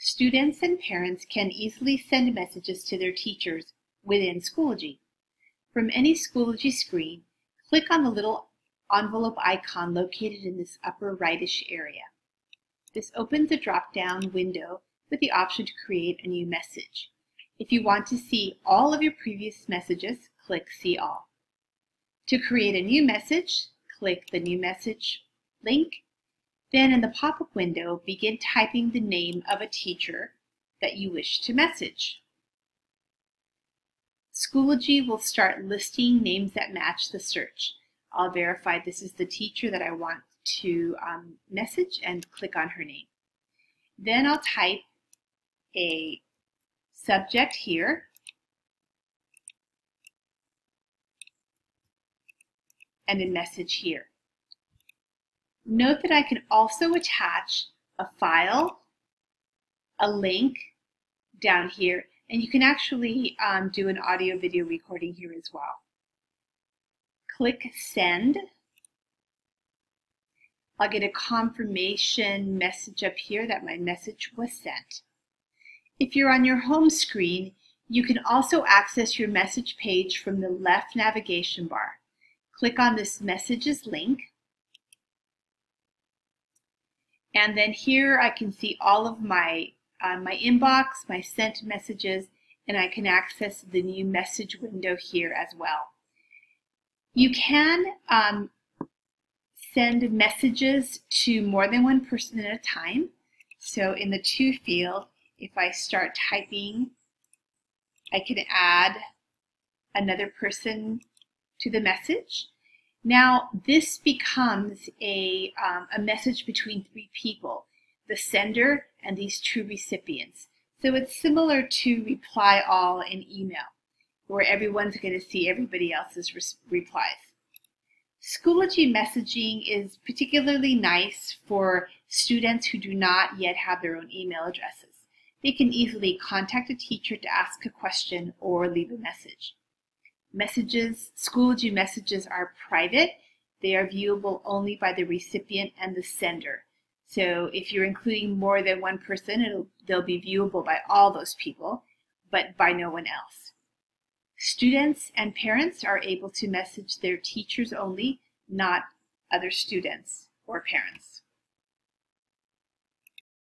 Students and parents can easily send messages to their teachers within Schoology. From any Schoology screen, click on the little envelope icon located in this upper rightish area. This opens a drop-down window with the option to create a new message. If you want to see all of your previous messages, click See All. To create a new message, click the New Message link. Then in the pop-up window, begin typing the name of a teacher that you wish to message. Schoology will start listing names that match the search. I'll verify this is the teacher that I want to um, message and click on her name. Then I'll type a subject here. And a message here. Note that I can also attach a file, a link down here, and you can actually um, do an audio video recording here as well. Click send. I'll get a confirmation message up here that my message was sent. If you're on your home screen, you can also access your message page from the left navigation bar. Click on this messages link. And then here I can see all of my, uh, my inbox, my sent messages, and I can access the new message window here as well. You can um, send messages to more than one person at a time. So in the to field, if I start typing, I can add another person to the message. Now this becomes a, um, a message between three people, the sender and these two recipients. So it's similar to reply all in email, where everyone's going to see everybody else's replies. Schoology messaging is particularly nice for students who do not yet have their own email addresses. They can easily contact a teacher to ask a question or leave a message. Messages, school Schoology messages are private. They are viewable only by the recipient and the sender. So if you're including more than one person, they'll be viewable by all those people, but by no one else. Students and parents are able to message their teachers only, not other students or parents.